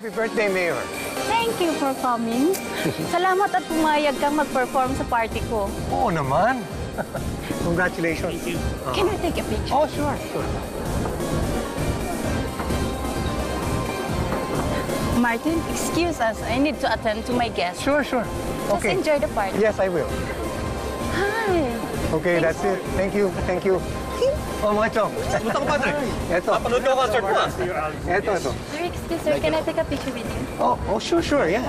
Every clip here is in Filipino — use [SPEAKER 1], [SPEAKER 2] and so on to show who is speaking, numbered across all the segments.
[SPEAKER 1] Happy birthday, Mayor.
[SPEAKER 2] Thank you for coming. Salamat at pumayag kang mag-perform sa party ko.
[SPEAKER 1] Oo naman. Congratulations. Thank you. Ah.
[SPEAKER 2] Can I take a picture?
[SPEAKER 1] Oh, sure, sure.
[SPEAKER 2] Martin, excuse us. I need to attend to my guests.
[SPEAKER 1] Sure, sure.
[SPEAKER 2] Just
[SPEAKER 1] Okay.
[SPEAKER 2] enjoy the party.
[SPEAKER 1] Yes, I will.
[SPEAKER 2] Hi.
[SPEAKER 1] Okay, that's it. Thank you, thank you. Oh, mga chong.
[SPEAKER 3] Punta ko, Padre.
[SPEAKER 1] Eto.
[SPEAKER 3] Panood ko concert mo, ah.
[SPEAKER 1] Eto, eto.
[SPEAKER 2] Sir, excuse sir, can I take a picture with you?
[SPEAKER 1] Oh, oh, sure, sure, yeah.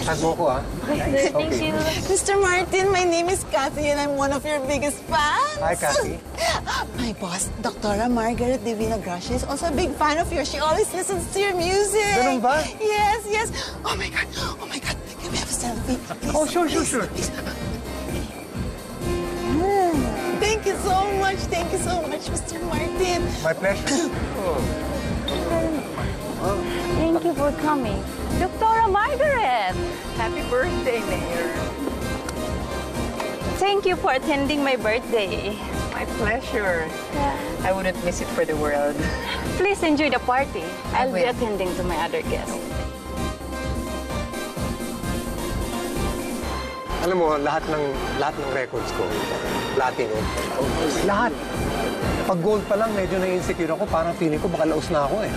[SPEAKER 1] Tag mo ko, ah.
[SPEAKER 2] Okay, sir, thank
[SPEAKER 1] Okay.
[SPEAKER 2] you.
[SPEAKER 4] Mr. Martin, my name is Kathy and I'm one of your biggest fans.
[SPEAKER 1] Hi, Kathy.
[SPEAKER 4] My boss, Dr. Margaret Divina Gracia, is also a big fan of yours. She always listens to your music.
[SPEAKER 1] Ganun ba?
[SPEAKER 4] Yes, yes. Oh my God, oh my God. Can we have a selfie? Please,
[SPEAKER 1] Oh, sure, sure,
[SPEAKER 4] please,
[SPEAKER 1] sure.
[SPEAKER 4] please. Thank you so much. Thank you so much, Mr. Martin.
[SPEAKER 1] My pleasure.
[SPEAKER 2] Thank you for coming. Dr. Margaret,
[SPEAKER 5] Happy birthday, Mayor.
[SPEAKER 2] thank you for attending my birthday.
[SPEAKER 5] My pleasure. I wouldn't miss it for the world.
[SPEAKER 2] Please enjoy the party. I'll be attending to my other guests.
[SPEAKER 1] Alam mo, lahat ng lahat ng records ko, platinum. Lahat. Pag gold pa lang, medyo na-insecure ako. Parang feeling ko baka laos na ako eh.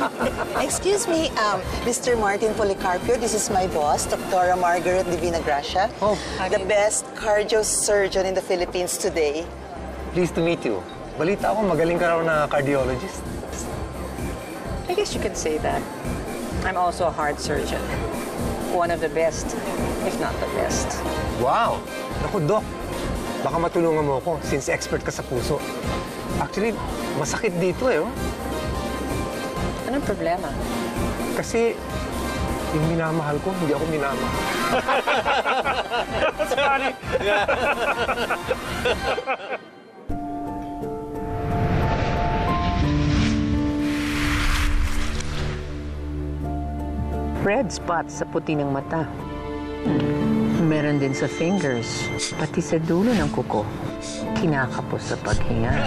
[SPEAKER 4] Excuse me, um, Mr. Martin Policarpio, this is my boss, Dr. Margaret Divina Gracia.
[SPEAKER 1] Oh.
[SPEAKER 4] The best cardio surgeon in the Philippines today.
[SPEAKER 1] Pleased to meet you. Balita ako, magaling ka raw na cardiologist.
[SPEAKER 5] I guess you can say that. I'm also a heart surgeon. One of the best, if not the best.
[SPEAKER 1] Wow! Naku, Doc. Baka matulungan mo ako since expert ka sa puso. Actually, masakit dito eh. Oh.
[SPEAKER 5] Anong problema?
[SPEAKER 1] Kasi yung minamahal ko, hindi ako minamahal.
[SPEAKER 6] Red spots sa puti ng mata. Meron din sa fingers, pati sa dulo ng kuko. Kinakapos sa paghinga.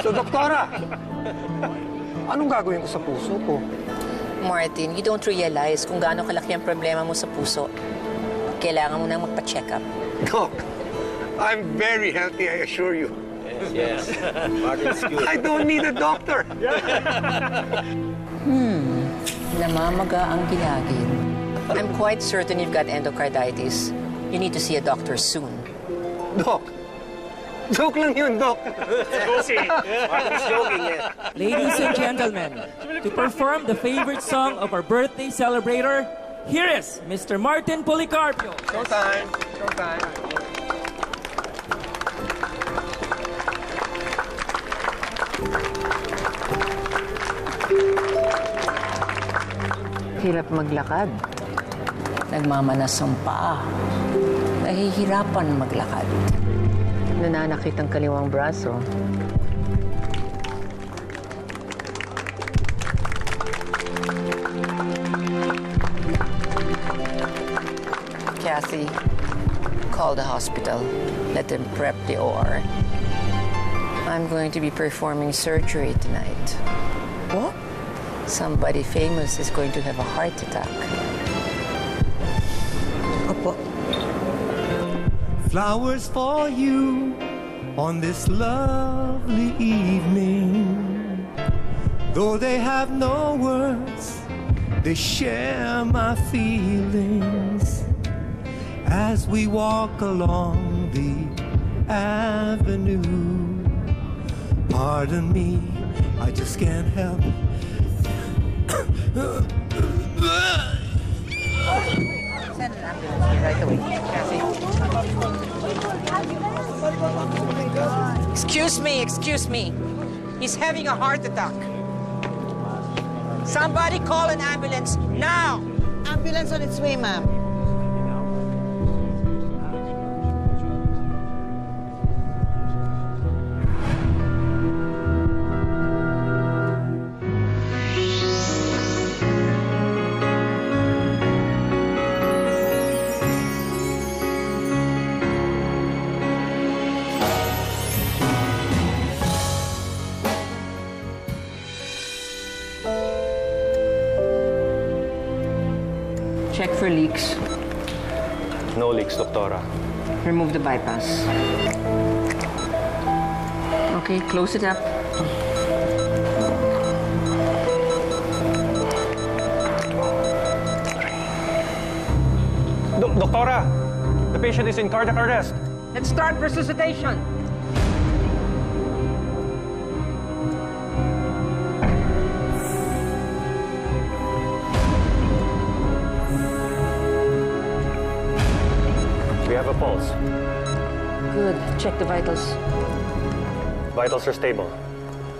[SPEAKER 1] So, Doktora, anong gagawin ko sa puso ko?
[SPEAKER 5] Martin, you don't realize kung gaano kalaki ang problema mo sa puso. Kailangan mo nang magpa-check up.
[SPEAKER 1] Doc, I'm very healthy, I assure you.
[SPEAKER 3] Yes. Martin's good.
[SPEAKER 1] I don't need a doctor.
[SPEAKER 5] Namamaga ang gilagid. I'm quite certain you've got endocarditis. You need to see a doctor soon.
[SPEAKER 1] Doc, joke lang yun, Doc.
[SPEAKER 3] Martin's joking, eh.
[SPEAKER 7] Ladies and gentlemen, to perform the favorite song of our birthday celebrator, here is Mr. Martin Policarpio.
[SPEAKER 1] Showtime. Showtime.
[SPEAKER 6] Hirap maglakad.
[SPEAKER 5] Nagmamanas ang paa. Nahihirapan maglakad.
[SPEAKER 6] Nananakit ang kaliwang braso.
[SPEAKER 5] Kathy, call the hospital. Let them prep the OR. I'm going to be performing surgery tonight.
[SPEAKER 4] What?
[SPEAKER 5] Somebody famous is going to have a heart attack.
[SPEAKER 4] Opo.
[SPEAKER 8] Flowers for you on this lovely evening. Though they have no words, they share my feelings as we walk along the avenue. Pardon me, I just can't help.
[SPEAKER 5] Excuse me, excuse me. He's having a heart attack. Somebody call an ambulance now.
[SPEAKER 4] Ambulance on its way, ma'am.
[SPEAKER 5] Leaks.
[SPEAKER 9] No leaks, Doktora.
[SPEAKER 5] Remove the bypass. Okay, close it up.
[SPEAKER 9] Dok- Doktora! The patient is in cardiac arrest.
[SPEAKER 6] Let's start resuscitation.
[SPEAKER 9] A pulse.
[SPEAKER 5] Good. Check the vitals.
[SPEAKER 9] Vitals are stable.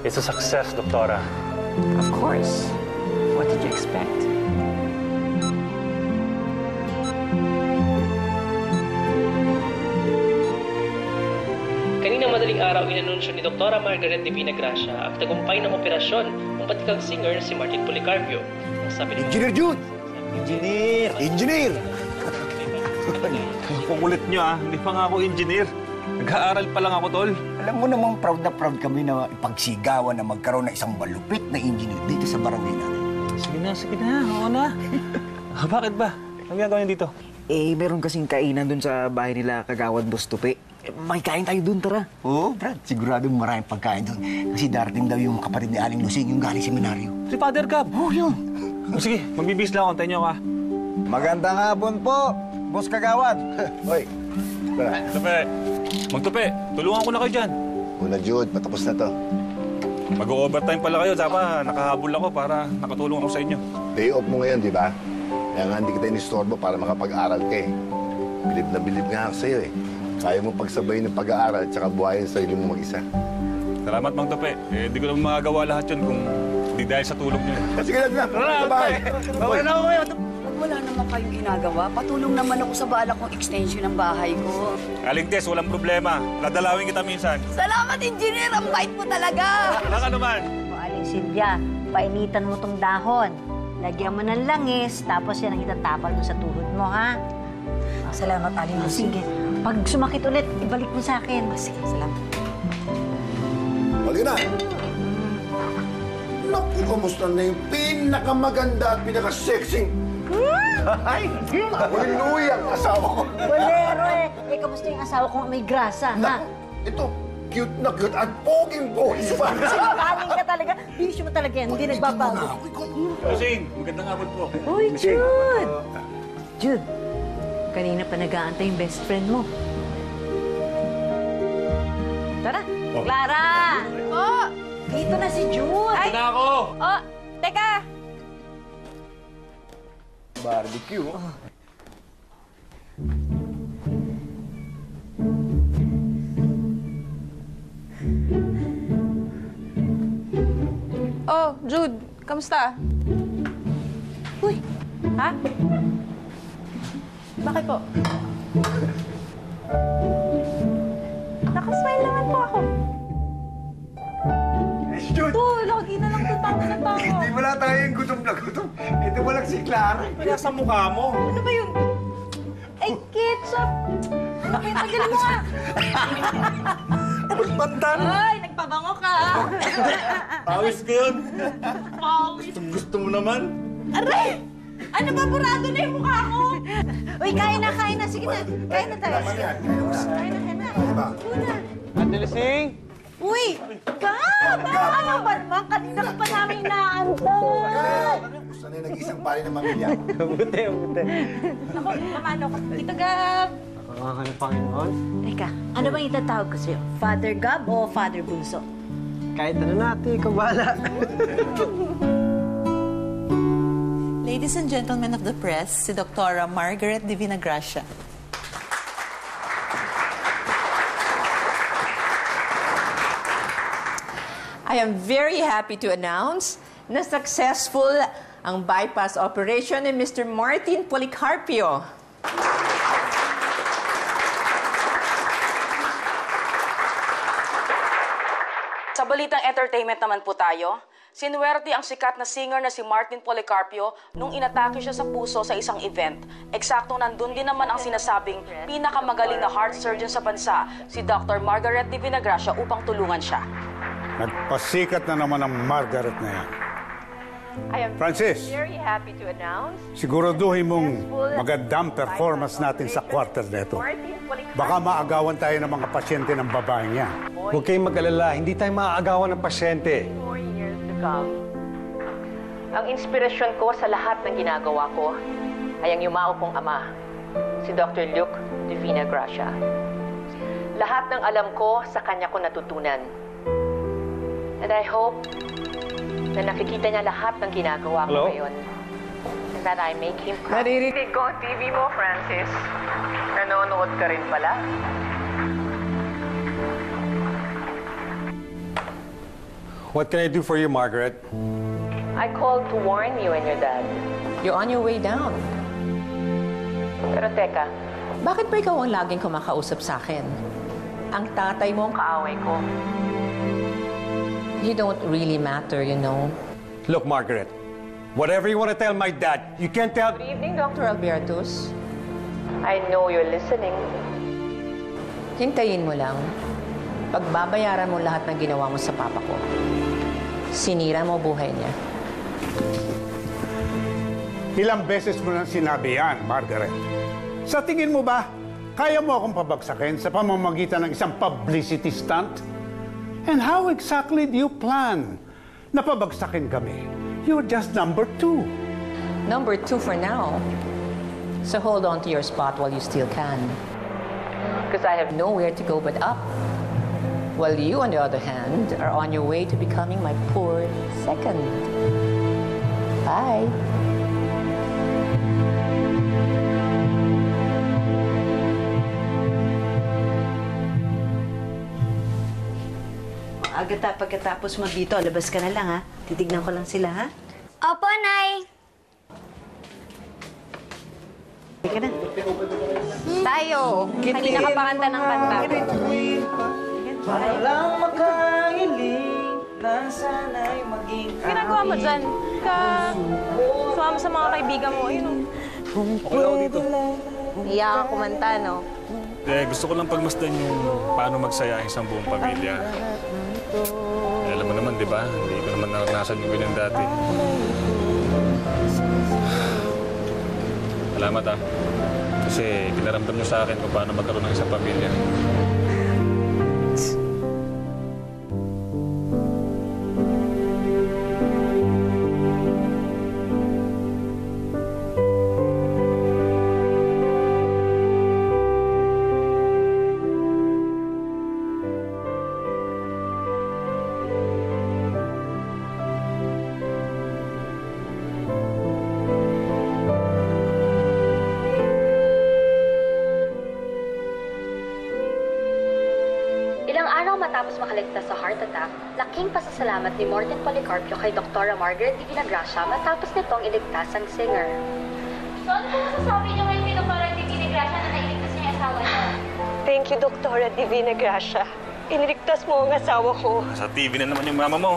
[SPEAKER 9] It's a success, Doktora.
[SPEAKER 5] Of course. What did you expect?
[SPEAKER 7] Kanina madaling araw inanunsyo ni Dr. Margaret Divina Gracia ang tagumpay ng operasyon ng batikang singer si Martin Policarpio. Ang sabi ni
[SPEAKER 3] Engineer Jude! Engineer! Engineer!
[SPEAKER 9] Ang kulit nyo ah. Hindi pa nga ako engineer. Nag-aaral pa lang ako, tol.
[SPEAKER 3] Alam mo namang proud na proud kami na ipagsigawan na magkaroon ng isang malupit na engineer dito sa barangay natin.
[SPEAKER 9] Sige na, sige na. Oo na. Ah, Bakit ba? Ano ginagawa niyo dito?
[SPEAKER 10] Eh, meron kasing kainan dun sa bahay nila Kagawad Bustupi. Eh, may kain tayo dun, tara.
[SPEAKER 3] Oo, Brad. Siguradong maraming pagkain doon. Kasi darating daw yung kapatid ni Aling Lusing, yung galing seminaryo.
[SPEAKER 9] Si Father Gab.
[SPEAKER 3] Oo, yun.
[SPEAKER 9] Oh, sige, magbibis lang ako. Tayo nyo ka.
[SPEAKER 3] Magandang hapon po, Boss Kagawad. Hoy, tara.
[SPEAKER 9] Tupe. Magtupe. Tulungan ko na kayo dyan.
[SPEAKER 11] Una, Jude, patapos na to.
[SPEAKER 9] Mag-overtime pala kayo. Dapat nakahabol ako para nakatulong ako sa inyo.
[SPEAKER 11] Day off mo ngayon, di ba? Kaya nga hindi kita inistorbo para makapag-aral ka eh. Bilib na bilib nga ako sa'yo eh. Kaya mo pagsabayin ng pag-aaral at saka buhayin sa sarili mo mag-isa.
[SPEAKER 9] Salamat, Mang Tupe. Eh, di ko naman magagawa lahat yun kung di dahil sa tulong niyo.
[SPEAKER 11] Sige na, na. Sa bahay.
[SPEAKER 9] Bawal na ako kayo.
[SPEAKER 2] Wala naman kayong ginagawa. Patulong naman ako sa balak kong extension ng bahay ko.
[SPEAKER 9] Aling Tess, walang problema. Dadalawin kita minsan.
[SPEAKER 2] Salamat, engineer! Ang bait mo talaga!
[SPEAKER 9] Naka naman.
[SPEAKER 12] O, Aling Silvia, painitan mo tong dahon. Lagyan mo ng langis, tapos yan ang itatapal mo sa tuhod mo, ha?
[SPEAKER 2] Salamat, Aling
[SPEAKER 12] O, sige. Pag sumakit ulit, ibalik mo sa akin.
[SPEAKER 2] Sige, salamat.
[SPEAKER 11] Halika na. Naku, kamusta na yung pinakamaganda at pinaka-sexy? Ay, Uy, ang asawa ko.
[SPEAKER 12] Bolero eh. Eh, kamusta yung asawa kong may grasa, ha?
[SPEAKER 11] Naku, ito, cute na cute at poging-pogi pa.
[SPEAKER 12] Sinungaling ka talaga. Bisyo mo talaga yan. Hindi nagbabago.
[SPEAKER 9] Lusing, magandang hapon po.
[SPEAKER 12] Uy, Jude! Jude, kanina pa nag-aantay yung best friend mo. Tara, Clara!
[SPEAKER 2] Oh!
[SPEAKER 12] Dito na si Jude!
[SPEAKER 2] Ay!
[SPEAKER 9] Na ako!
[SPEAKER 2] Oh! Teka!
[SPEAKER 11] Barbecue.
[SPEAKER 2] Oh, Jude, kamusta? Uy, ha? Bakit po? Nakasmile naman po ako.
[SPEAKER 3] Jude,
[SPEAKER 2] To, lagi na lang ito tawa na tawa.
[SPEAKER 3] Wala tayong gutom na gutom. Ito walang si Clara.
[SPEAKER 9] Kaya sa mukha mo.
[SPEAKER 2] Ano ba yun? Ay, ketchup! Ay, tagalin mo nga.
[SPEAKER 3] Bandan.
[SPEAKER 2] Ay, nagpabango ka.
[SPEAKER 9] Pawis ko yun.
[SPEAKER 2] Pawis.
[SPEAKER 9] Gusto mo naman.
[SPEAKER 2] Aray! Ano ba, burado na yung mukha ko?
[SPEAKER 12] Uy, kain na, kain na. Sige na, kain na tayo. Sige. Kain na, kain na. Una.
[SPEAKER 9] Ate Lusing!
[SPEAKER 12] Uy, Gab! Ano ba naman? Kanina ka pa namin inaantay.
[SPEAKER 11] Gusto na yung nag-isang pari ng mamilya.
[SPEAKER 9] Buti, buti.
[SPEAKER 2] Ako, mamano ko. Tito Gab.
[SPEAKER 9] Ang ng Panginoon.
[SPEAKER 12] Teka, ano bang itatawag ko sa'yo? Father Gab o Father Bunso?
[SPEAKER 9] Kahit ano natin, kabala.
[SPEAKER 4] Ladies and gentlemen of the press, si Dr. Margaret Divina Gracia.
[SPEAKER 5] I am very happy to announce na successful ang bypass operation ni Mr. Martin Policarpio.
[SPEAKER 13] Sa balitang entertainment naman po tayo, sinuwerte ang sikat na singer na si Martin Policarpio nung inatake siya sa puso sa isang event. Eksaktong nandun din naman ang sinasabing pinakamagaling na heart surgeon sa bansa, si Dr. Margaret Di Vinagracia upang tulungan siya.
[SPEAKER 14] Nagpasikat na naman ang Margaret na yan.
[SPEAKER 5] I am
[SPEAKER 14] Francis.
[SPEAKER 5] very happy to announce
[SPEAKER 14] Siguraduhin mong magandang performance natin sa quarter neto. Baka maagawan tayo ng mga pasyente ng babae niya.
[SPEAKER 1] Huwag kayong mag-alala, hindi tayo maaagawan ng pasyente.
[SPEAKER 5] four years to come. Ang inspirasyon ko sa lahat ng ginagawa ko ay ang yumao kong ama, si Dr. Luke Divina Gracia. Lahat ng alam ko sa kanya ko natutunan. And I hope na nakikita niya lahat ng ginagawa ko
[SPEAKER 1] Hello?
[SPEAKER 5] ngayon. And that I make him proud. Naririnig ko ang TV mo, Francis. Nanonood ka rin pala.
[SPEAKER 1] What can I do for you, Margaret?
[SPEAKER 5] I called to warn you and your dad. You're on your way down. Pero teka, bakit ba ikaw ang laging kumakausap sa akin? Ang tatay mo ang kaaway ko. You don't really matter, you know.
[SPEAKER 1] Look, Margaret, whatever you want to tell my dad, you can't tell...
[SPEAKER 5] Good evening, Dr. Albertus. I know you're listening. Hintayin mo lang. Pagbabayaran mo lahat ng ginawa mo sa papa ko. Sinira mo buhay niya.
[SPEAKER 14] Ilang beses mo nang sinabi yan, Margaret. Sa tingin mo ba, kaya mo akong pabagsakin sa pamamagitan ng isang publicity stunt? And how exactly do you plan na pabagsakin kami? You're just number two.
[SPEAKER 5] Number two for now. So hold on to your spot while you still can. Because I have nowhere to go but up. While you, on the other hand, are on your way to becoming my poor second. Bye.
[SPEAKER 12] Agata, pagkatapos mo dito, labas ka na lang ha. Titignan ko lang sila ha.
[SPEAKER 15] Opo, Nay.
[SPEAKER 12] Teka na.
[SPEAKER 15] Tayo. Kanina ka pa kanta ng kanta.
[SPEAKER 16] Walang makahiling na sana'y maging
[SPEAKER 17] ginagawa mo dyan? Ka, sumama sa mga kaibigan mo, yun o.
[SPEAKER 9] Okay ako dito.
[SPEAKER 17] Iyak ka kumanta, no?
[SPEAKER 9] Eh, gusto ko lang pagmasdan yung paano magsaya ang isang buong pamilya. Eh, alam mo naman, di ba? Hindi ko naman naranasan yung ganyan dati. Salamat ah. Kasi pinaramdam niyo sa akin kung paano magkaroon ng isang pamilya.
[SPEAKER 15] Matapos makaligtas sa heart attack, laking pasasalamat ni Morten Policarpio kay Dr. Margaret Divina Gracia matapos nitong iligtas ang singer.
[SPEAKER 18] So ano po masasabi niyo ngayon kay Dr. Divina Gracia na nailigtas niya yung asawa niya?
[SPEAKER 17] Thank you, Doktora Divina Gracia. Iniligtas mo ang asawa ko.
[SPEAKER 9] Sa TV na naman yung mama mo.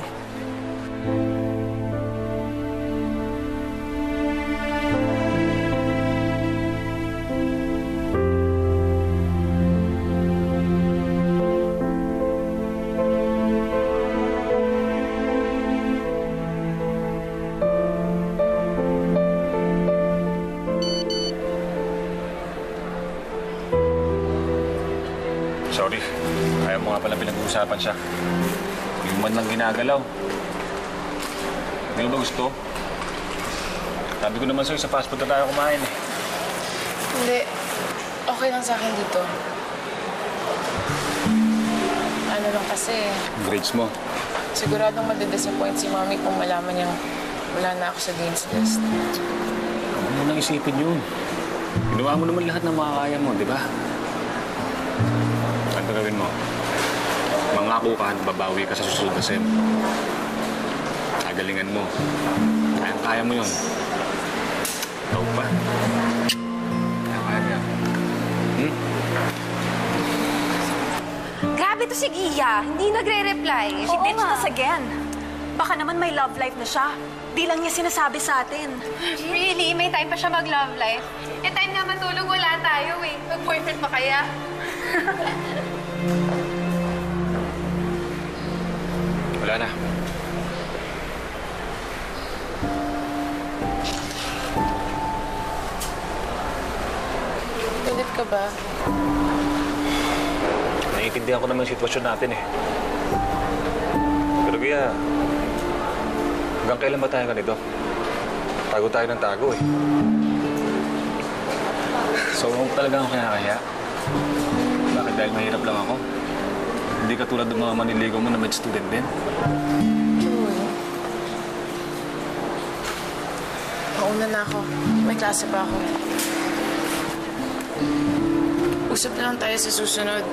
[SPEAKER 9] Gusto? Sabi ko naman sa'yo, sa fast food na tayo kumain eh.
[SPEAKER 19] Hindi. Okay lang sa akin dito. Ano lang kasi,
[SPEAKER 9] Grades mo.
[SPEAKER 19] siguradong madidisappoint si Mami kung malaman niyang wala na ako sa dean's list.
[SPEAKER 9] Huwag mo nang isipin yun. Ginawa mo naman lahat ng makakaya mo, di ba? Ano gawin mo? Mangako ka babawi ka sa susunod na sem. Kagalingan mo. Kaya-kaya mo yun. Ikaw pa. Kaya-kaya mo yan. Hmm?
[SPEAKER 17] Grabe to si Gia. Hindi nagre-reply. She ditched us again. Baka naman may love life na siya. Di lang niya sinasabi sa atin.
[SPEAKER 18] Really? May time pa siya mag-love life? Eh, time nga matulog, wala tayo eh. Mag-boyfriend pa kaya?
[SPEAKER 9] Wala na.
[SPEAKER 19] Ka ba?
[SPEAKER 9] Naiintindihan ko naman yung sitwasyon natin eh. Pero kaya, hanggang kailan ba tayo ganito? Tago tayo ng tago eh. So, talaga ako kinakaya. Bakit dahil mahirap lang ako? Hindi katulad ng mga maniligaw mo na med student din.
[SPEAKER 19] Mauna na ako. May klase pa ako. Usap na lang tayo sa susunod.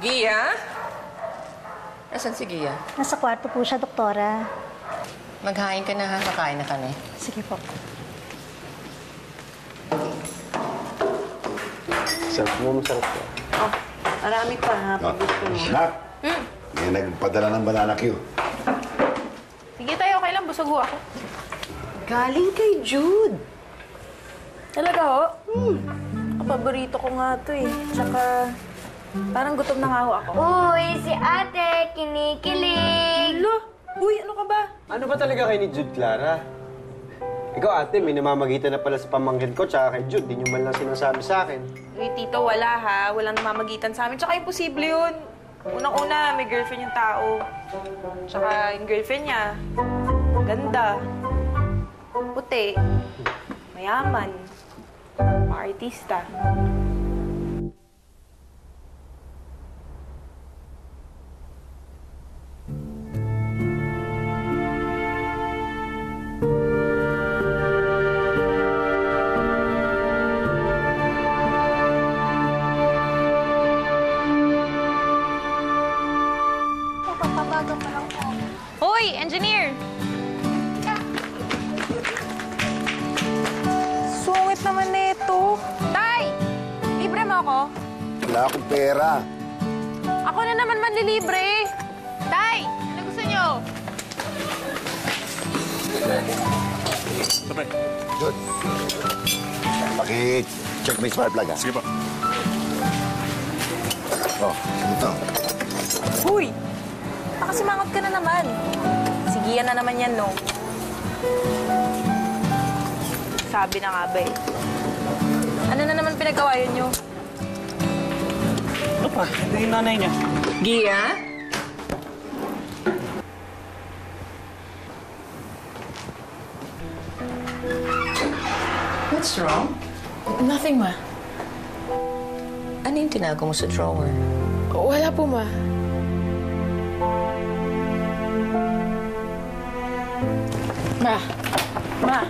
[SPEAKER 5] Gia? Nasaan si Gia?
[SPEAKER 11] Nasa kwarto po siya, doktora.
[SPEAKER 5] Maghain ka na ha. Kakain na kami.
[SPEAKER 11] Sige po.
[SPEAKER 3] Sarap mo, masarap ko.
[SPEAKER 11] Oh, marami pa ha.
[SPEAKER 3] Ah, Nak, may nagpadala ng banana Q.
[SPEAKER 20] Sige tayo, okay lang. Busog ho ako.
[SPEAKER 11] Galing kay Jude.
[SPEAKER 17] Talaga ho? Hmm. Paborito ko nga to eh. Tsaka, parang gutom na nga ho ako.
[SPEAKER 21] Uy, si ate, kinikilig.
[SPEAKER 17] Lo, uy, ano ka ba?
[SPEAKER 22] Ano ba talaga kay ni Jude, Clara? Ikaw, ate, may namamagitan na pala sa pamangkin ko tsaka kay Jude. Di nyo man lang sinasabi sa akin.
[SPEAKER 17] Uy, tito, wala ha. Walang namamagitan sa amin. Tsaka imposible yun. Unang-una, may girlfriend yung tao. Tsaka yung girlfriend niya, ganda, puti, mayaman, artista.
[SPEAKER 3] Yung smart plug, ha?
[SPEAKER 9] Sige pa.
[SPEAKER 3] Oh, sino to?
[SPEAKER 17] Huy! Nakasimangot ka na naman. Sige, yan na naman yan, no? Sabi na nga ba eh. Ano na naman pinagawa yun nyo?
[SPEAKER 22] Ano pa? Ito yung nanay niya.
[SPEAKER 5] Gia?
[SPEAKER 19] Nothing, ma.
[SPEAKER 5] Ano yung tinago mo sa drawer?
[SPEAKER 19] Wala po, ma. Ma. Ma.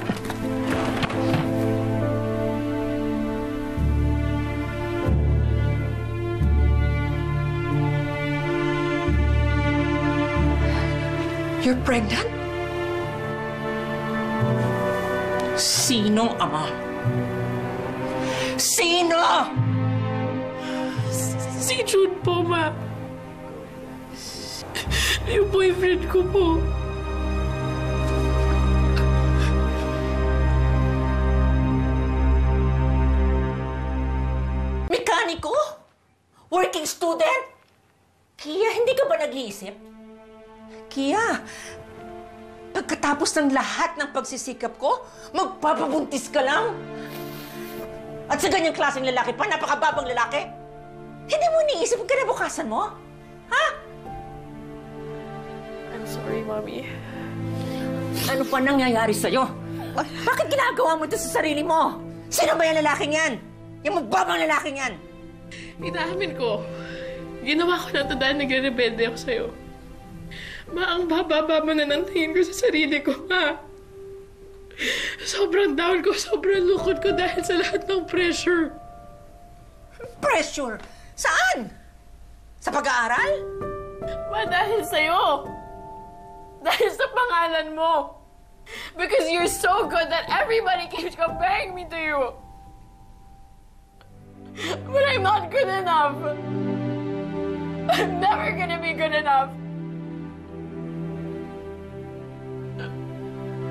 [SPEAKER 5] You're pregnant? Sinong ama? Sino?
[SPEAKER 19] Si Jude po, ma. Yung boyfriend ko po.
[SPEAKER 5] Mekaniko? Working student? Kia, hindi ka ba nag-iisip? Kia, pagkatapos ng lahat ng pagsisikap ko, magpapabuntis ka lang? At sa ganyang klaseng lalaki pa, napakababang lalaki? Hindi mo iniisip ang kinabukasan mo? Ha?
[SPEAKER 19] I'm sorry, Mommy.
[SPEAKER 5] Ano pa nangyayari sa'yo? Bakit ginagawa mo ito sa sarili mo? Sino ba yung lalaking yan? Yung magbabang lalaking yan?
[SPEAKER 19] Inaamin ko. Ginawa ko na ito dahil nagre-rebelde ako sa'yo. Ma, ang bababa mo na ng tingin ko sa sarili ko, ma. Sobrang down ko, sobrang lukod ko dahil sa lahat ng pressure.
[SPEAKER 5] Pressure? Saan? Sa pag-aaral?
[SPEAKER 19] Ma, dahil sa'yo. Dahil sa pangalan mo. Because you're so good that everybody keeps comparing me to you. But I'm not good enough. I'm never gonna be good enough.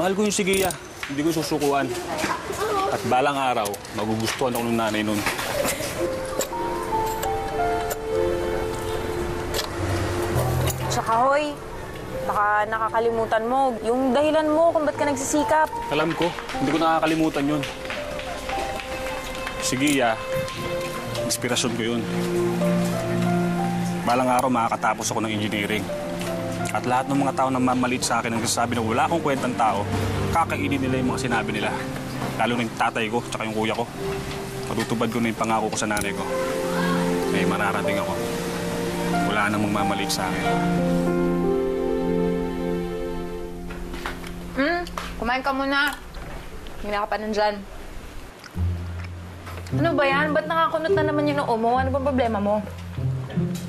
[SPEAKER 9] Mahal ko yung si Gia. Hindi ko susukuan. At balang araw, magugustuhan ako ng nanay nun.
[SPEAKER 17] Tsaka hoy, baka nakakalimutan mo yung dahilan mo kung ba't ka nagsisikap.
[SPEAKER 9] Alam ko, hindi ko nakakalimutan yun. Si Gia, inspirasyon ko yun. Balang araw makakatapos ako ng engineering. At lahat ng mga tao na mamaliit sa akin ang nagsasabi na wala akong kwentang tao, kakainin nila yung mga sinabi nila. Lalo na yung tatay ko, tsaka yung kuya ko. Matutubad ko na yung pangako ko sa nanay ko. May mararating ako. Wala namang mamaliit sa akin.
[SPEAKER 17] Hmm? Kumain ka muna. Hindi ka pa nandyan. Ano ba yan? Ba't nakakunot na naman yung noo mo? Ano bang problema mo?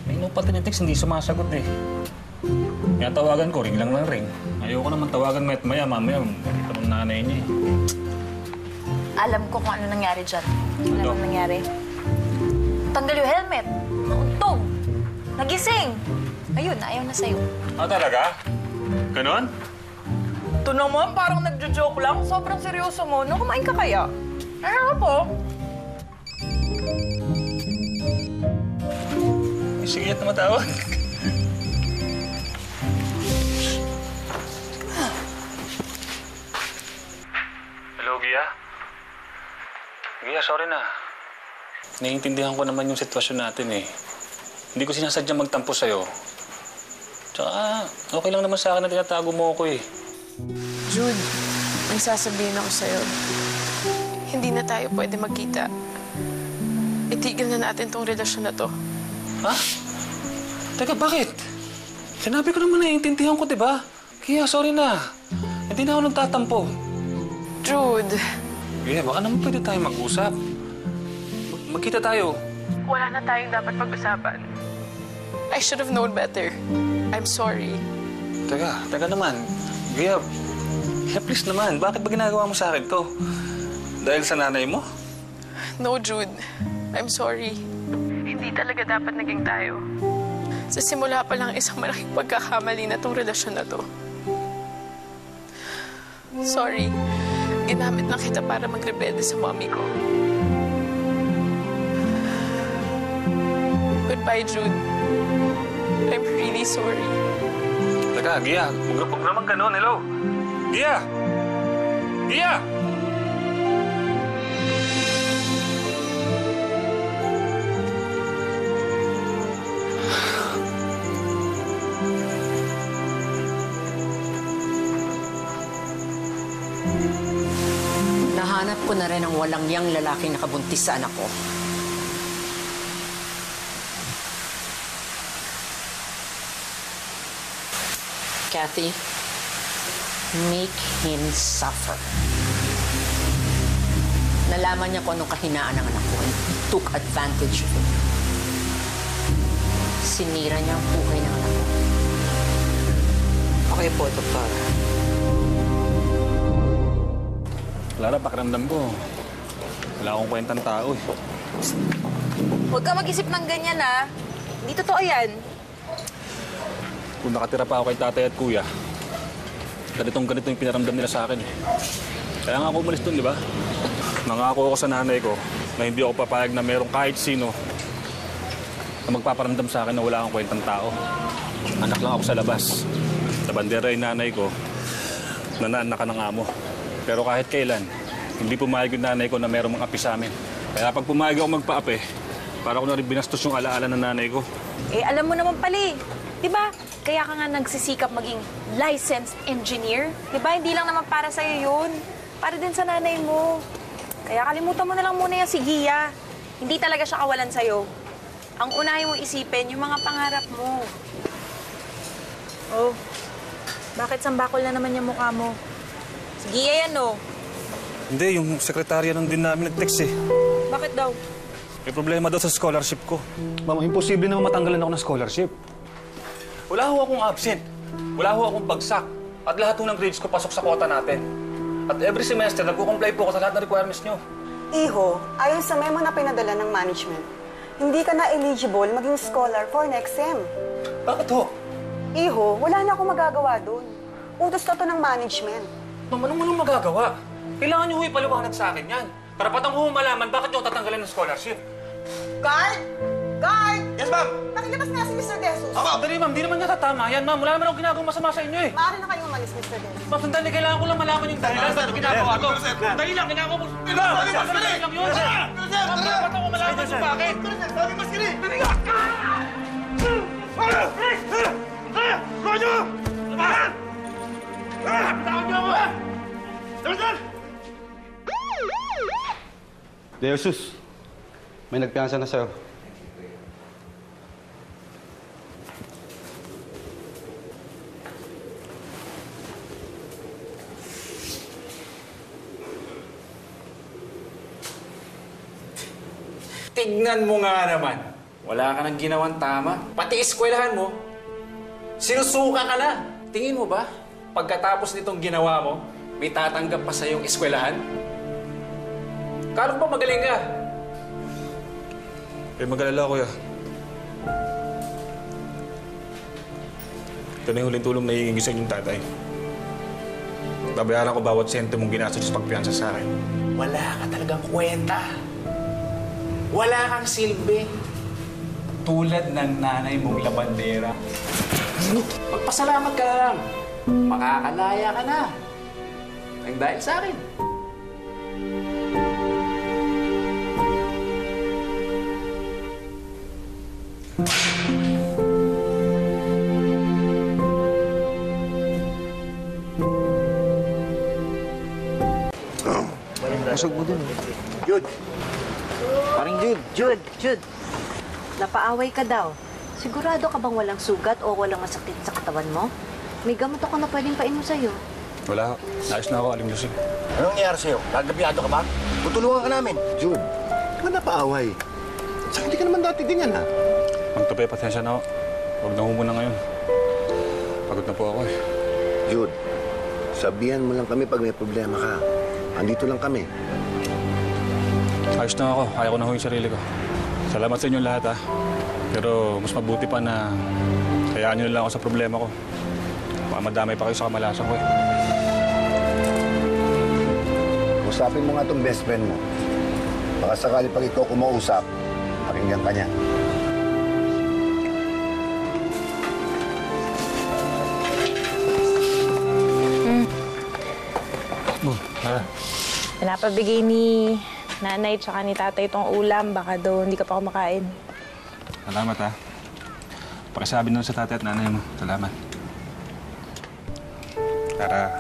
[SPEAKER 9] May no pati ni text, hindi sumasagot eh. Kaya tawagan ko, ring lang lang ring. Ayoko naman tawagan mayat maya, mamaya, makita ng nanay niya eh.
[SPEAKER 17] Alam ko kung ano nangyari dyan. Ano
[SPEAKER 9] Ano?
[SPEAKER 17] nangyari? Tanggal yung helmet. Nauntog. Nagising. Ayun, ayaw na sa'yo.
[SPEAKER 9] Ah, talaga? Ganon?
[SPEAKER 17] Ito naman, parang nagjo-joke lang. Sobrang seryoso mo. No, kumain ka kaya? Ano po?
[SPEAKER 9] Sige at tumatawag. Gia, sorry na. Naiintindihan ko naman yung sitwasyon natin eh. Hindi ko sinasadya magtampo sa'yo. Tsaka, okay lang naman sa akin na tinatago mo ako eh.
[SPEAKER 19] Jude, may sasabihin ako sa'yo. Hindi na tayo pwede magkita. Itigil na natin tong relasyon na to.
[SPEAKER 9] Ha? Teka, bakit? Sinabi ko naman naiintindihan ko, di ba? Kaya, sorry na. Hindi na ako nagtatampo.
[SPEAKER 19] Jude.
[SPEAKER 9] Kaya, baka naman pwede tayo mag-usap. Mag- magkita tayo.
[SPEAKER 19] Wala na tayong dapat pag-usapan. I should have known better. I'm sorry.
[SPEAKER 9] Teka, teka naman. Gaya, eh, please naman, bakit ba ginagawa mo sa akin to? Dahil sa nanay mo?
[SPEAKER 19] No, Jude. I'm sorry. Hindi talaga dapat naging tayo. Sa simula pa lang isang malaking pagkakamali na tong relasyon na to. Sorry. Ginamit lang kita para magrebelde sa mommy ko. Goodbye, Jude. I'm really sorry.
[SPEAKER 9] Teka, Gia, huwag naman ganun. Hello? Gia! Gia!
[SPEAKER 5] Nahanap ko na rin ang walang yang lalaking nakabuntis sa anak ko. Kathy, make him suffer. Nalaman niya kung anong kahinaan ng anak ko he took advantage of it. Sinira niya ang buhay ng anak ko. Okay po, Doktor.
[SPEAKER 9] Lara, pakiramdam ko. Wala akong kwentang tao eh.
[SPEAKER 17] Huwag ka mag-isip ng ganyan, ha? Hindi totoo yan.
[SPEAKER 9] Kung nakatira pa ako kay tatay at kuya, ganitong ganito yung pinaramdam nila sa akin eh. Kaya nga ako umalis doon, di ba? Nangako ako sa nanay ko na hindi ako papayag na merong kahit sino na magpaparamdam sa akin na wala akong kwentang tao. Anak lang ako sa labas. Sa bandera yung nanay ko, nanaanak ka ng amo. Pero kahit kailan, hindi pumayag yung nanay ko na merong mga api sa amin. Kaya pag pumayag ako magpaapi, para ko na rin binastos yung alaala ng nanay ko.
[SPEAKER 17] Eh, alam mo naman pala eh. Di ba? Kaya ka nga nagsisikap maging licensed engineer. Di ba? Hindi lang naman para sa'yo yun. Para din sa nanay mo. Kaya kalimutan mo na lang muna yung si Gia. Hindi talaga siya kawalan sa'yo. Ang unahin mo isipin, yung mga pangarap mo. Oh, bakit sambakol na naman yung mukha mo? Si Gia yan, oh.
[SPEAKER 9] Hindi, yung sekretarya nang din namin nag-text eh.
[SPEAKER 17] Bakit
[SPEAKER 6] daw?
[SPEAKER 9] May problema daw sa scholarship ko.
[SPEAKER 23] Ma'am, imposible naman matanggalan ako ng scholarship.
[SPEAKER 9] Wala ho akong absent. Wala ho akong bagsak. At lahat ho ng grades ko pasok sa quota natin. At every semester, nagko-comply po ako sa lahat ng requirements nyo.
[SPEAKER 4] Iho, ayon sa memo na pinadala ng management, hindi ka na eligible maging scholar for next sem.
[SPEAKER 9] Bakit ho?
[SPEAKER 4] Iho, wala na akong magagawa doon. Utos na to ng management.
[SPEAKER 9] Ma'am, anong anong magagawa? Kailangan nyo ho ipaliwanag sa akin yan. Karapatan ko ho malaman bakit nyo ako tatanggalan ng scholarship.
[SPEAKER 4] Guard! Guard!
[SPEAKER 9] Yes, ma'am!
[SPEAKER 4] Nakilabas na si Mr. Desus.
[SPEAKER 9] Ako, dali ma'am, di naman tama yan, ma'am. Wala naman akong ginagawang masama sa inyo eh.
[SPEAKER 4] Maaari na kayong umalis, Mr. Desus.
[SPEAKER 9] Ma'am, sandali, kailangan ko lang malaman yung dahilan ba't ko ginagawa to. Dali lang, ginagawa mo. Diba? Sandali lang yun. Ma'am, dapat ako malaman kung bakit. Sabi mas kini! Dali nga! Rojo! Labahan! Bitawan niyo ako! Dabasan!
[SPEAKER 22] De Jesus, may nagpiyansa na sa'yo.
[SPEAKER 24] Tignan mo nga naman. Wala ka nang ginawang tama. Pati eskwelahan mo, sinusuka ka na. Tingin mo ba, pagkatapos nitong ginawa mo, may tatanggap pa sa yung eskwelahan? Ko ba magaling ka?
[SPEAKER 9] Eh, mag-alala, kuya. Ito na yung huling tulong na hihingi sa inyong tatay. Babayaran ko bawat sente mong ginastos sa pagpiyansa sa akin.
[SPEAKER 24] Wala ka talagang kwenta. Wala kang silbi. Tulad ng nanay mong labandera. Magpasalamat ka lang. Makakalaya ka na. Ang dahil sa akin.
[SPEAKER 10] Busog mo dun.
[SPEAKER 3] Jude!
[SPEAKER 10] Paring Jude.
[SPEAKER 12] Jude, Jude. Napaaway ka daw. Sigurado ka bang walang sugat o walang masakit sa katawan mo? May gamot ako na pwedeng painom sa'yo.
[SPEAKER 9] Wala. Ayos na ako, Aling Lucy.
[SPEAKER 3] Anong nangyari sa'yo? Gagabyado ka ba? Tutulungan ka namin.
[SPEAKER 11] Jude, di ba napaaway? Saka hindi ka naman dati ganyan, ha?
[SPEAKER 9] Ang tupi, pasensya na ako. Huwag na ho muna ngayon. Pagod na po ako eh.
[SPEAKER 11] Jude, sabihan mo lang kami pag may problema ka. Andito lang kami.
[SPEAKER 9] Ayos na ako. Kaya ko na ho yung sarili ko. Salamat sa inyong lahat, ha. Pero mas mabuti pa na hayaan nyo na lang ako sa problema ko. Baka madamay pa kayo sa kamalasan ko eh.
[SPEAKER 11] Usapin mo nga tong best friend mo. Baka sakali pag ikaw kumausap, pakinggan ka niya.
[SPEAKER 9] Oh, ah.
[SPEAKER 17] Pinapabigay ni nanay tsaka ni tatay itong ulam. Baka daw hindi ka pa kumakain.
[SPEAKER 9] Salamat, ha. Pakisabi nun sa tatay at nanay mo. Salamat. Tara.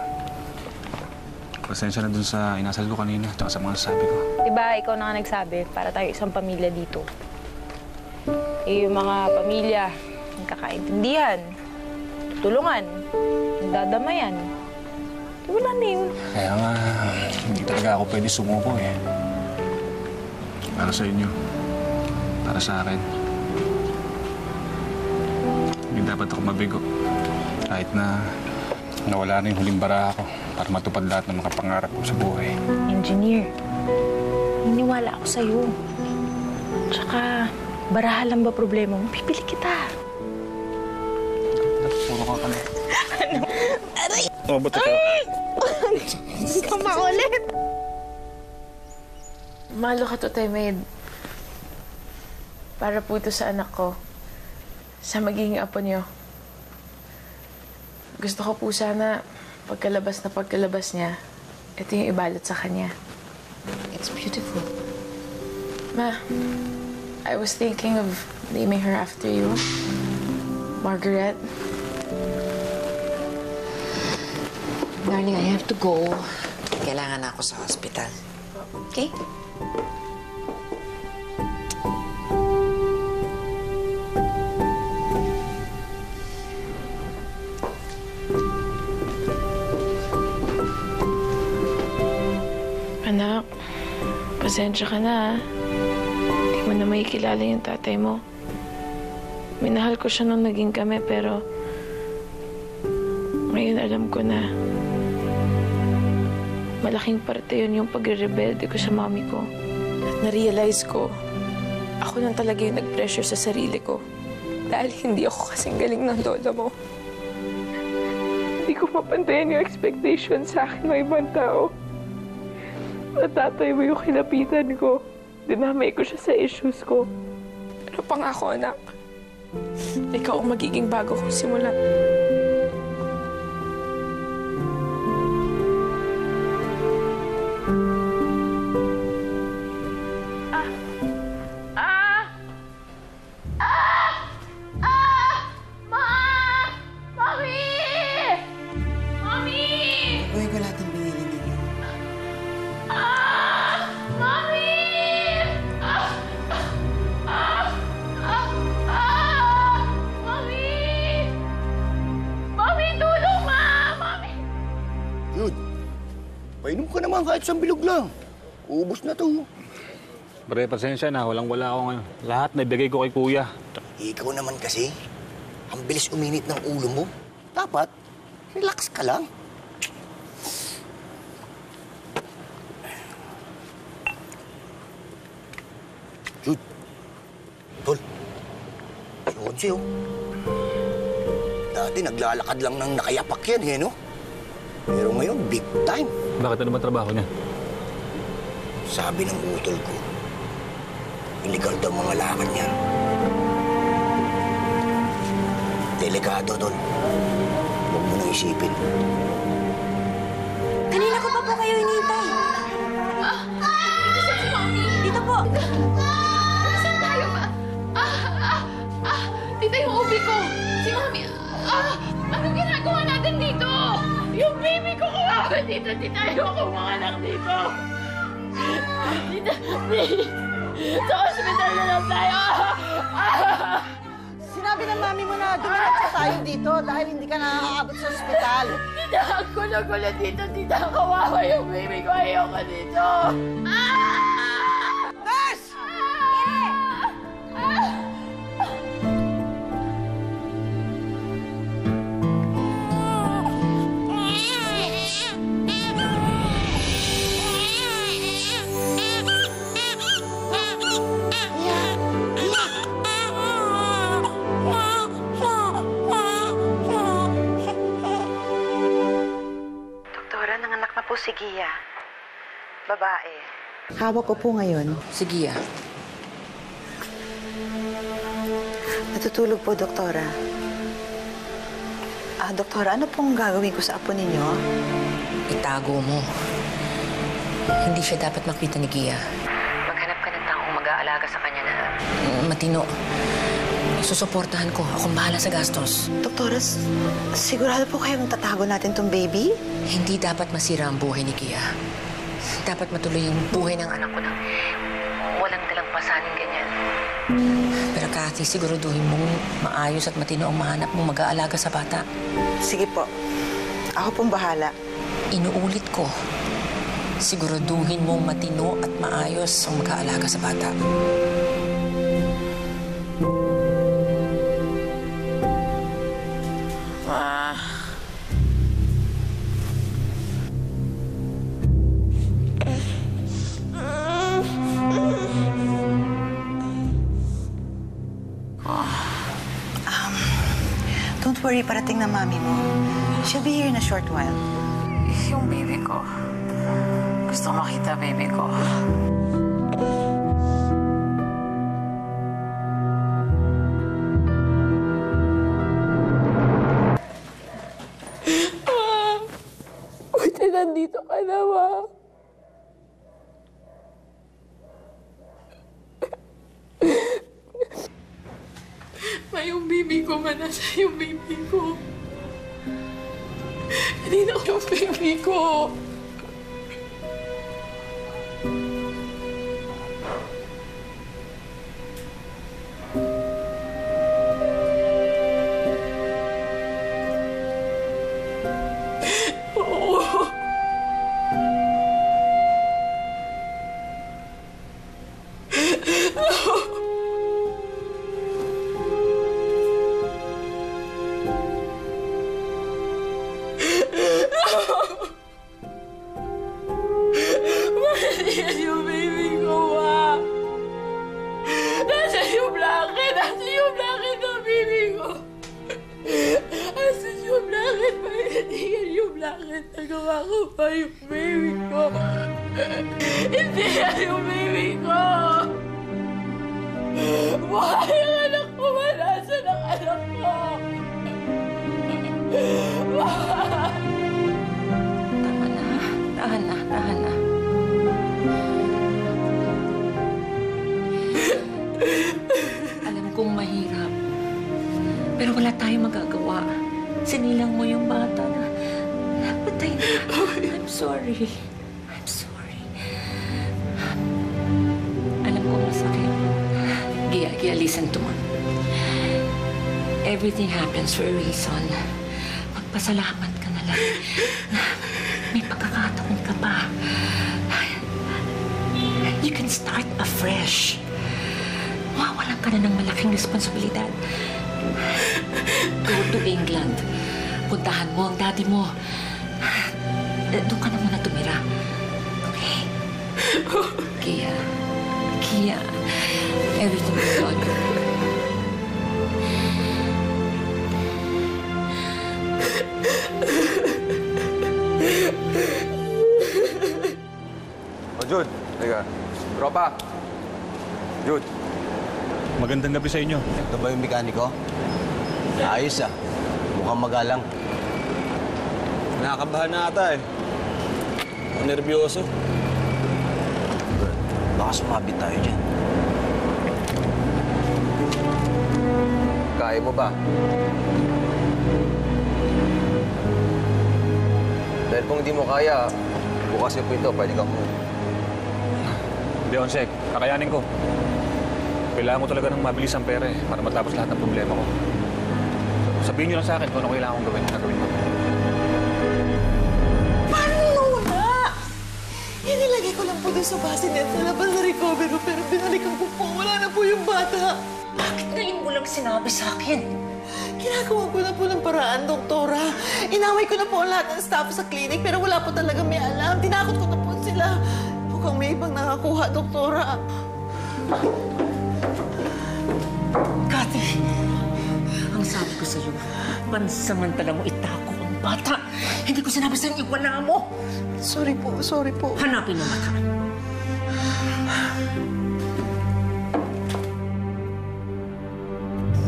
[SPEAKER 9] Pasensya na dun sa inasal ko kanina at sa mga sabi ko.
[SPEAKER 17] Diba, ikaw na nga nagsabi, para tayo isang pamilya dito. Eh, yung mga pamilya, nagkakaintindihan, tutulungan, nagdadamayan. Di wala na yun.
[SPEAKER 9] Kaya nga, hindi talaga ako pwede sumuko eh. Para sa inyo. Para sa akin. Hindi dapat ako mabigo. Kahit na nawala na yung huling bara ako para matupad lahat ng mga pangarap ko sa buhay.
[SPEAKER 17] Engineer, niniwala ako sa'yo. Tsaka, baraha lang ba problema mo? Pipili kita.
[SPEAKER 9] Puro ka kami.
[SPEAKER 17] Aray!
[SPEAKER 9] Oh, ba't ikaw?
[SPEAKER 17] Hindi ka maulit.
[SPEAKER 19] Malo ka to, Temed. Para po ito sa anak ko. Sa magiging apo niyo. Gusto ko po sana, pagkalabas na pagkalabas niya, ito yung ibalot sa kanya.
[SPEAKER 17] It's beautiful.
[SPEAKER 19] Ma, I was thinking of naming her after you. Margaret.
[SPEAKER 6] Darling, I have to go. Kailangan ako sa hospital. Okay?
[SPEAKER 19] Pasensya ka na. ah. na makikilala yung tatay mo. Minahal ko siya nung naging kami, pero ngayon alam ko na malaking parte yun yung pagre-rebelde ko sa mami ko. At na-realize ko, ako lang talaga yung nag-pressure sa sarili ko. Dahil hindi ako kasing galing ng lola mo. Hindi ko mapantayan yung expectation sa akin ng ibang tao. At tatay mo yung kinapitan ko. Dinamay ko siya sa issues ko. Ano pang ako, anak? Ikaw ang magiging bago kong simula.
[SPEAKER 3] Kahit isang bilog lang. Ubus na to.
[SPEAKER 9] Pre, pasensya na. Walang-wala ako ngayon. Lahat naibigay ko kay kuya.
[SPEAKER 3] Ikaw naman kasi, ang bilis uminit ng ulo mo. Dapat, relax ka lang. Jude. Tol. Suod siyo. Dati naglalakad lang ng nakayapak yan, eh, no? Pero ngayon, big time.
[SPEAKER 9] Bakit ano ba trabaho niya?
[SPEAKER 3] Sabi ng utol ko, illegal daw mga lakad niya. Delikado, tol. Huwag mo nang isipin.
[SPEAKER 12] Kanina ko pa po kayo hinihintay. Dito!
[SPEAKER 19] Tita, ayoko manganak dito! Tita, please! Sa hospital na lang tayo!
[SPEAKER 4] Sinabi ng mami mo na dumiretso tayo dito dahil hindi ka nakakaabot sa ospital.
[SPEAKER 19] Tita, ang gulo-gulo dito! Tita, kawawa yung baby ko! Ayoko dito! Ah!
[SPEAKER 25] Si Gia. Babae.
[SPEAKER 4] Hawak ko po ngayon.
[SPEAKER 25] Sige ah. Natutulog po, Doktora. Ah, Doktora, ano pong gagawin ko sa apo ninyo?
[SPEAKER 5] Itago mo. Hindi siya dapat makita ni Gia. Maghanap ka ng taong mag-aalaga sa kanya na mm, matino. Susuportahan ko. Akong bahala sa gastos.
[SPEAKER 25] Doktora, sigurado po kayong tatago natin tong baby?
[SPEAKER 5] Hindi dapat masira ang buhay ni Gia. Dapat matuloy yung buhay ng anak ko na walang dalang pasaning ganyan. Pero Kathy, siguraduhin mong maayos at matino ang mahanap mong mag-aalaga sa bata.
[SPEAKER 25] Sige po. Ako pong bahala.
[SPEAKER 5] Inuulit ko. Siguraduhin mong matino at maayos ang mag-aalaga sa bata.
[SPEAKER 25] Parating na mami mo. She'll be here in a short while.
[SPEAKER 19] Yung baby ko. Gusto makita baby ko.
[SPEAKER 4] Kia. Everything is all good.
[SPEAKER 23] O, Jude. Teka. Tropa. Jude.
[SPEAKER 9] Magandang gabi sa inyo.
[SPEAKER 3] Ito ba yung mekaniko? Ayos ah. Mukhang magalang.
[SPEAKER 9] Nakakabahan na ata eh. Ang nervyoso.
[SPEAKER 3] Baka sumabit tayo dyan.
[SPEAKER 23] Kaya mo ba? Dahil kung hindi mo kaya, bukas yung pinto, pwede kang mo.
[SPEAKER 9] Hindi, Onsek. Kakayanin ko. Kailangan ko talaga ng mabilis ang pera eh, para matapos lahat ng problema ko. Sabihin niyo lang sa akin kung ano kailangan kong gawin. Gagawin ko.
[SPEAKER 4] Doon sa bassinet sa labas na recover pero binalikan ko po. Wala na po yung bata. Bakit ngayon mo lang sinabi sa akin? Ginagawa ko na po ng paraan, doktora. Inaway ko na po ang lahat ng staff sa clinic, pero wala po talaga may alam. Tinakot ko na po sila. Mukhang may ibang nakakuha, doktora. Kati, ang sabi ko sa'yo, pansamantala mo itako ang bata. Hindi ko sinabi sa'yo, iwala mo. Sorry po, sorry po. Hanapin mo mata.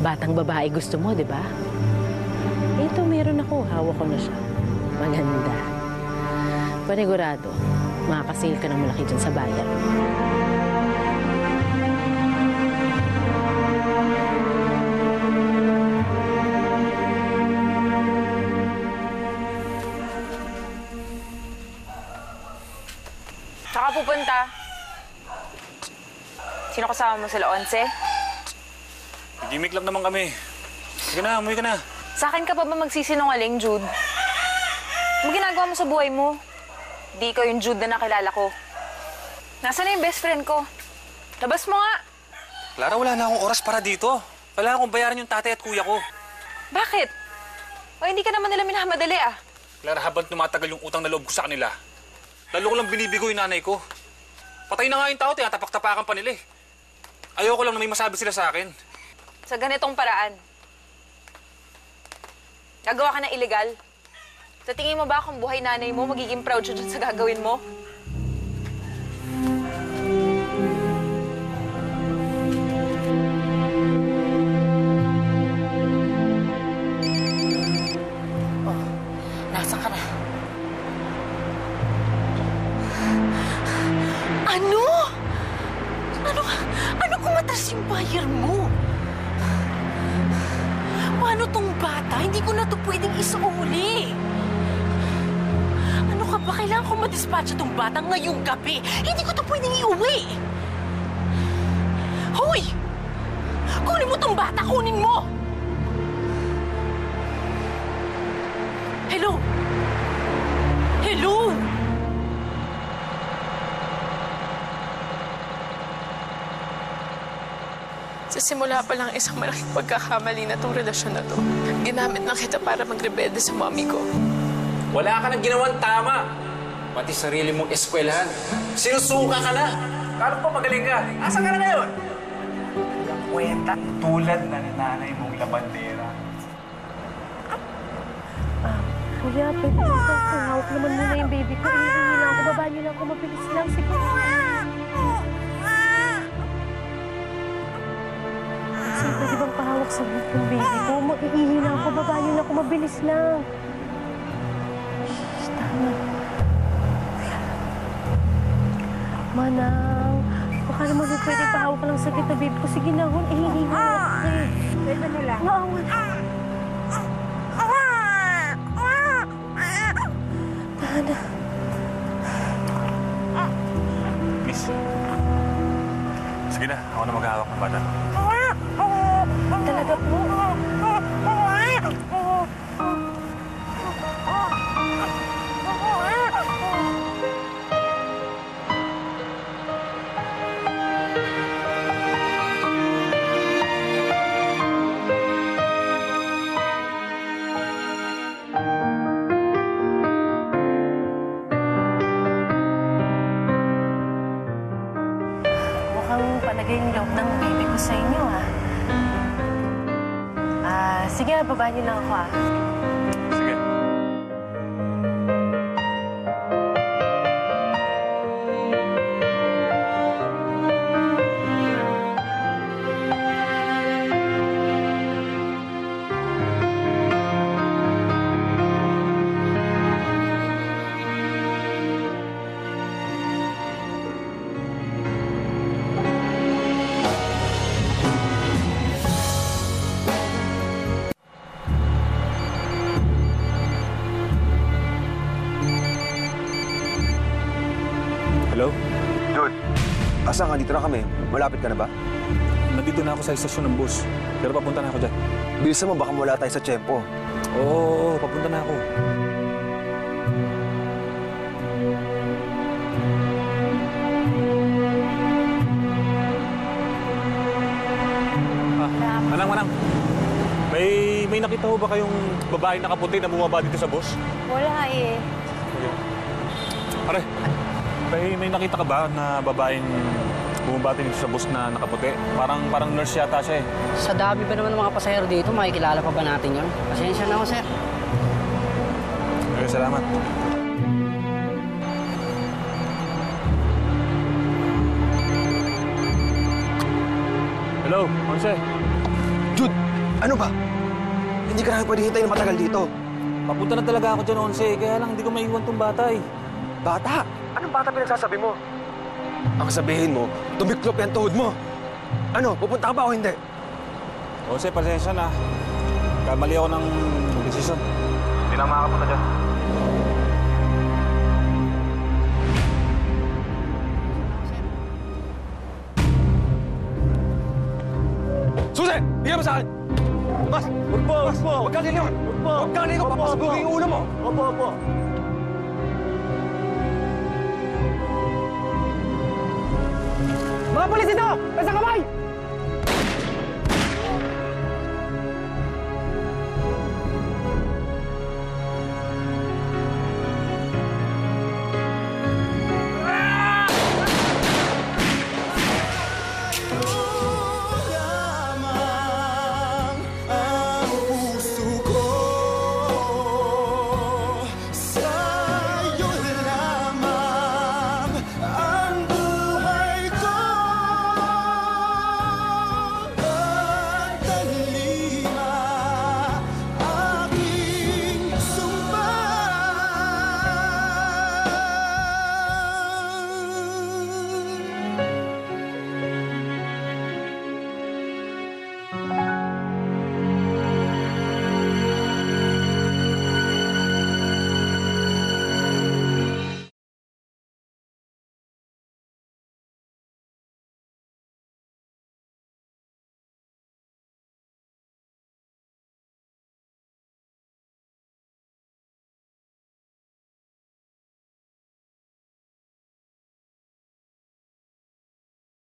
[SPEAKER 5] Batang babae gusto mo, di ba? Ito, meron ako. Hawak ko na siya. Maganda. Panigurado, makakasil ka ng malaki dyan sa bayan.
[SPEAKER 17] Pupunta. Sino kasama mo sila, Onse?
[SPEAKER 9] Gimik lang naman kami. Sige na, umuwi ka na.
[SPEAKER 17] Sa akin ka pa ba magsisinungaling, Jude? Ano ginagawa mo sa buhay mo? Di ikaw yung Jude na nakilala ko. Nasaan na yung best friend ko? Labas mo nga!
[SPEAKER 9] Clara, wala na akong oras para dito. Kailangan kong bayaran yung tatay at kuya ko.
[SPEAKER 17] Bakit? O hindi ka naman nila minamadali ah.
[SPEAKER 9] Clara, habang tumatagal yung utang na loob ko sa kanila, lalo ko lang binibigo yung nanay ko. Patay na nga yung tao, tinatapak-tapakan pa nila eh. Ayoko lang na may masabi sila sa akin.
[SPEAKER 17] Sa ganitong paraan. Gagawa ka ng illegal. Sa tingin mo ba kung buhay nanay mo, magiging proud siya sa gagawin mo?
[SPEAKER 4] Nasaan ka bata? Hindi ko na to pwedeng isuuli. Ano ka ba? Kailangan ko madispatcha tong bata ngayong gabi. Hindi ko to pwedeng iuwi. Hoy! Kunin mo tong bata! Kunin mo! Hello? Hello?
[SPEAKER 19] Sa simula pa lang isang malaking pagkakamali na tong relasyon na to. Ginamit lang kita para magrebelde sa mami ko.
[SPEAKER 24] Wala ka nang ginawang tama. pati sarili mong eskwelahan. Sinusuka ka na. Kala pa magaling ka. Asa ka na ngayon? Kwenta. Tulad ng nanay mong labandera.
[SPEAKER 26] Kuya, pwede? Hawak naman muna yung baby ko. Ihingi lang ako. Baba niyo lang ako. Mabilis lang. Sige. Bang pahawak sa buhok yung baby ko? Mag-iihi lang ako. Baba niyo lang ako. Mabilis lang. Shh, tama. Manang, baka naman may pwede pahawak lang sa kita, baby ko. Sige na, hon. Ihingi mo. Okay. Pwede na lang. Naawa na. Tana.
[SPEAKER 9] Miss. Sige na, ako na maghahawak ng bata. Hello?
[SPEAKER 23] Jude, asan ka? Dito na kami. Malapit ka na ba?
[SPEAKER 9] Nandito na ako sa istasyon ng bus. Pero papunta na ako dyan.
[SPEAKER 23] Bilisan mo, baka wala tayo sa tiyempo.
[SPEAKER 9] Oo, oo, oo, papunta na ako. Ah, manang, manang. May, may nakita ho ba kayong babae nakaputi na bumaba dito sa bus?
[SPEAKER 18] Wala eh.
[SPEAKER 9] Pare, may, may nakita ka ba na babaeng bumabati dito sa bus na nakaputi? Parang, parang nurse yata siya eh.
[SPEAKER 27] Sa dami ba naman ng mga pasahero dito, makikilala pa ba natin yun? Pasensya na ako, sir.
[SPEAKER 9] Okay, salamat. Hello, Onse.
[SPEAKER 23] Jude, ano ba? Hindi ka namin pwede hintayin na matagal dito.
[SPEAKER 9] Papunta na talaga ako dyan, Onse. Kaya lang, hindi ko maiwan tong bata eh.
[SPEAKER 23] Bata? Bata pinagsasabi mo? Ang sabihin mo, tumiklop yung tuhod mo. Ano, pupunta ka ba o hindi?
[SPEAKER 9] Onse, pasensya na. Kamali ako ng desisyon. Hindi na makakapunta dyan.
[SPEAKER 23] Susi! Bigyan mo sa akin! Mas! Huwag po! Huwag po! Huwag kang lilingon! Huwag po! Huwag kang lilingon! Papasabugin yung ulo mo! Opo, opo!
[SPEAKER 16] Mga polis ito! Nasa kamay!